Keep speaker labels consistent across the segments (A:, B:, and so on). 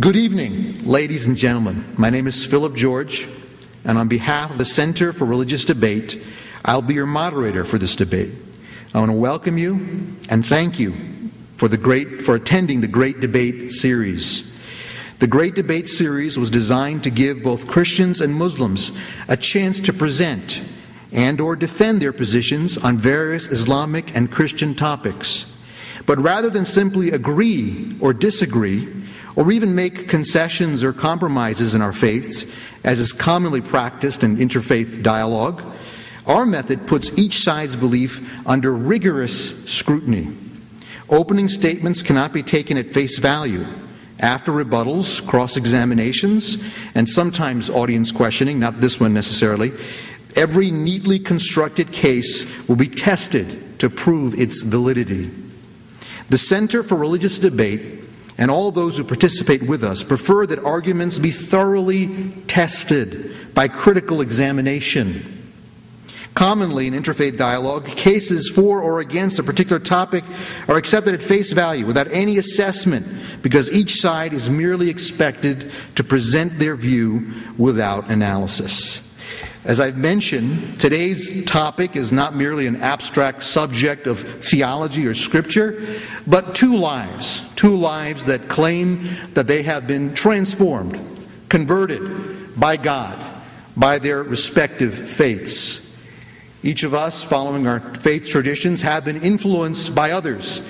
A: Good evening, ladies and gentlemen. My name is Philip George, and on behalf of the Center for Religious Debate, I'll be your moderator for this debate. I want to welcome you and thank you for, the great, for attending the Great Debate series. The Great Debate series was designed to give both Christians and Muslims a chance to present and or defend their positions on various Islamic and Christian topics. But rather than simply agree or disagree, or even make concessions or compromises in our faiths, as is commonly practiced in interfaith dialogue, our method puts each side's belief under rigorous scrutiny. Opening statements cannot be taken at face value. After rebuttals, cross examinations, and sometimes audience questioning, not this one necessarily, every neatly constructed case will be tested to prove its validity. The Center for Religious Debate and all those who participate with us prefer that arguments be thoroughly tested by critical examination. Commonly in interfaith dialogue, cases for or against a particular topic are accepted at face value without any assessment because each side is merely expected to present their view without analysis. As I've mentioned, today's topic is not merely an abstract subject of theology or scripture, but two lives, two lives that claim that they have been transformed, converted by God, by their respective faiths. Each of us, following our faith traditions, have been influenced by others.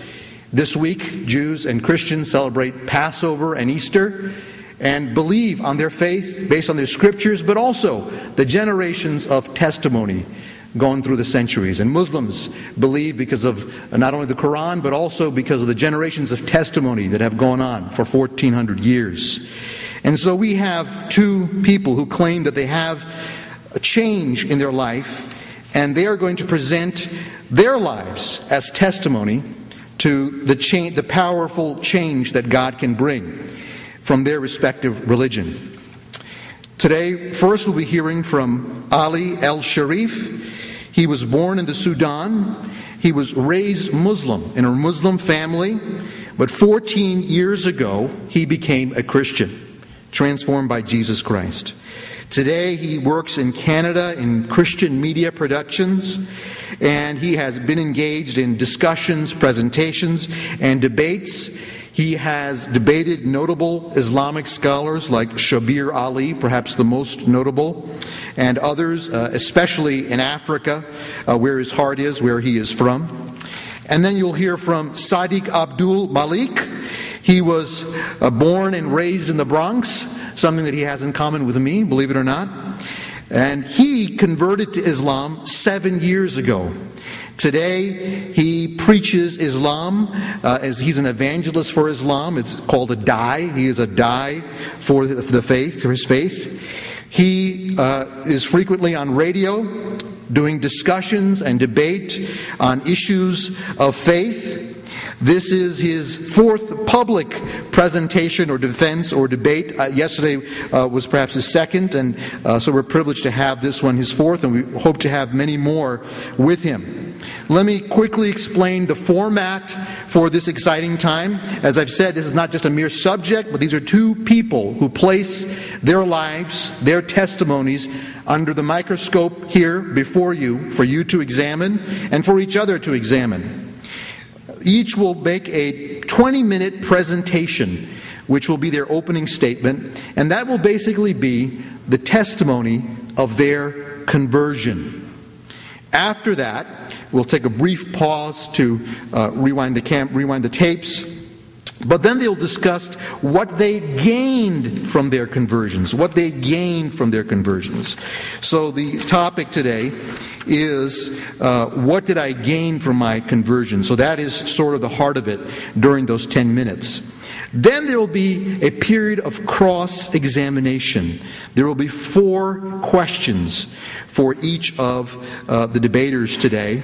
A: This week, Jews and Christians celebrate Passover and Easter and believe on their faith based on their scriptures, but also the generations of testimony going through the centuries. And Muslims believe because of not only the Quran, but also because of the generations of testimony that have gone on for 1400 years. And so we have two people who claim that they have a change in their life, and they are going to present their lives as testimony to the, cha- the powerful change that God can bring from their respective religion. Today, first we'll be hearing from Ali El-Shariff. He was born in the Sudan. He was raised Muslim in a Muslim family, but 14 years ago he became a Christian, transformed by Jesus Christ. Today he works in Canada in Christian media productions, and he has been engaged in discussions, presentations, and debates he has debated notable Islamic scholars like Shabir Ali, perhaps the most notable, and others, uh, especially in Africa, uh, where his heart is, where he is from. And then you'll hear from Sadiq Abdul Malik. He was uh, born and raised in the Bronx, something that he has in common with me, believe it or not. And he converted to Islam seven years ago. Today, he preaches Islam uh, as he's an evangelist for Islam. It's called a dai. He is a dai for the faith, for his faith. He uh, is frequently on radio doing discussions and debate on issues of faith. This is his fourth public presentation or defense or debate. Uh, yesterday uh, was perhaps his second, and uh, so we're privileged to have this one his fourth, and we hope to have many more with him. Let me quickly explain the format for this exciting time. As I've said, this is not just a mere subject, but these are two people who place their lives, their testimonies, under the microscope here before you for you to examine and for each other to examine. Each will make a 20 minute presentation, which will be their opening statement, and that will basically be the testimony of their conversion. After that, we'll take a brief pause to uh, rewind, the camp, rewind the tapes. But then they'll discuss what they gained from their conversions, what they gained from their conversions. So the topic today is uh, what did I gain from my conversion? So that is sort of the heart of it during those 10 minutes. Then there will be a period of cross examination. There will be four questions for each of uh, the debaters today.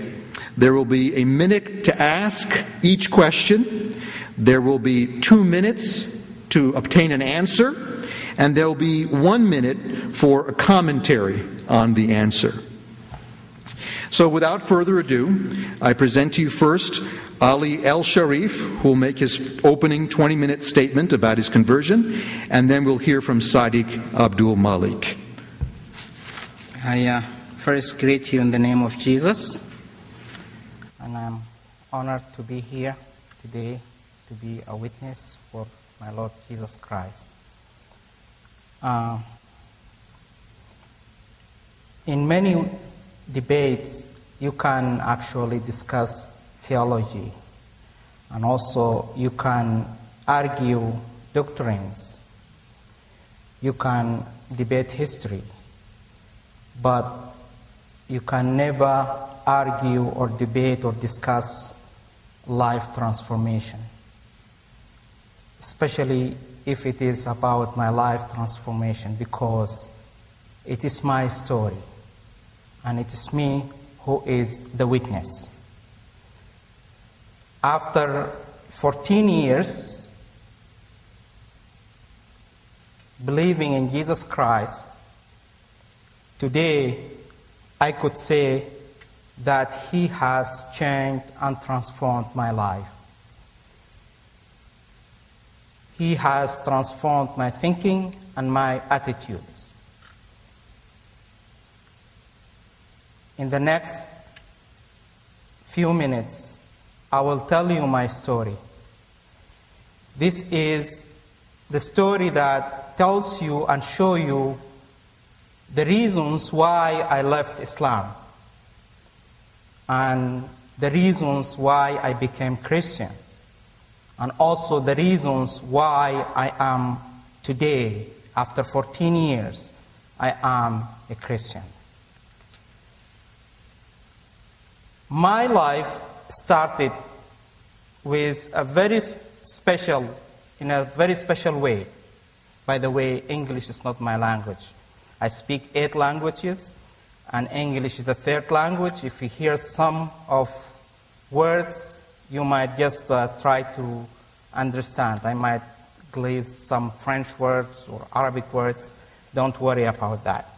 A: There will be a minute to ask each question. There will be two minutes to obtain an answer. And there will be one minute for a commentary on the answer. So, without further ado, I present to you first Ali El-Shariff, who will make his opening 20 minute statement about his conversion, and then we'll hear from Sadiq Abdul Malik.
B: I uh, first greet you in the name of Jesus, and I'm honored to be here today to be a witness for my Lord Jesus Christ. Uh, in many debates, you can actually discuss theology, and also you can argue doctrines. You can debate history, but you can never argue or debate or discuss life transformation, especially if it is about my life transformation, because it is my story and it is me who is the witness. After 14 years believing in Jesus Christ, today I could say that He has changed and transformed my life. He has transformed my thinking and my attitudes. In the next few minutes, I will tell you my story. This is the story that tells you and show you the reasons why I left Islam and the reasons why I became Christian and also the reasons why I am today after 14 years I am a Christian. My life started with a very special, in a very special way. By the way, English is not my language. I speak eight languages, and English is the third language. If you hear some of words, you might just uh, try to understand. I might glaze some French words or Arabic words. Don't worry about that.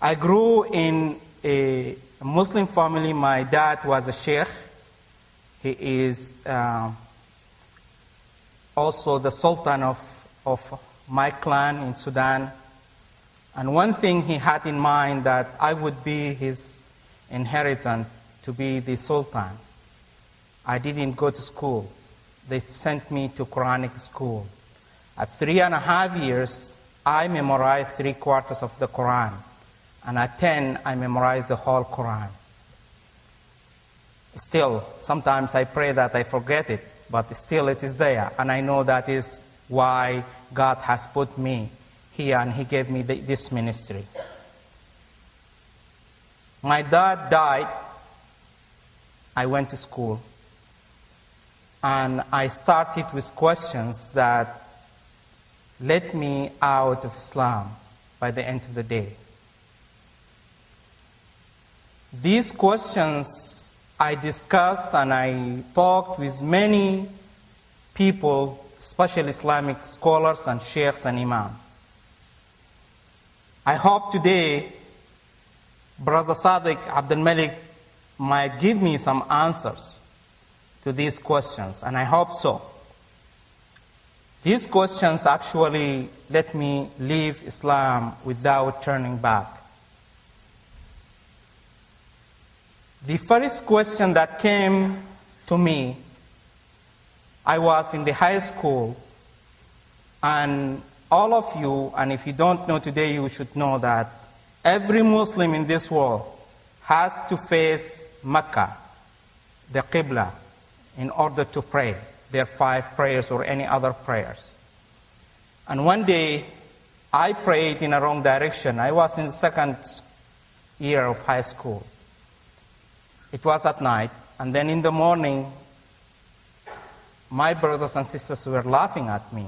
B: I grew in a Muslim family. My dad was a sheikh. He is uh, also the sultan of, of my clan in Sudan. And one thing he had in mind that I would be his inheritant to be the sultan. I didn't go to school. They sent me to Quranic school. At three and a half years, I memorized three quarters of the Quran. And at 10, I memorized the whole Quran. Still, sometimes I pray that I forget it, but still it is there. And I know that is why God has put me here and He gave me this ministry. My dad died. I went to school. And I started with questions that led me out of Islam by the end of the day. These questions I discussed and I talked with many people, especially Islamic scholars and sheikhs and imams. I hope today Brother Sadiq Abdul Malik might give me some answers to these questions, and I hope so. These questions actually let me leave Islam without turning back. The first question that came to me, I was in the high school, and all of you, and if you don't know today, you should know that every Muslim in this world has to face Mecca, the Qibla, in order to pray their five prayers or any other prayers. And one day, I prayed in a wrong direction. I was in the second year of high school. It was at night, and then in the morning, my brothers and sisters were laughing at me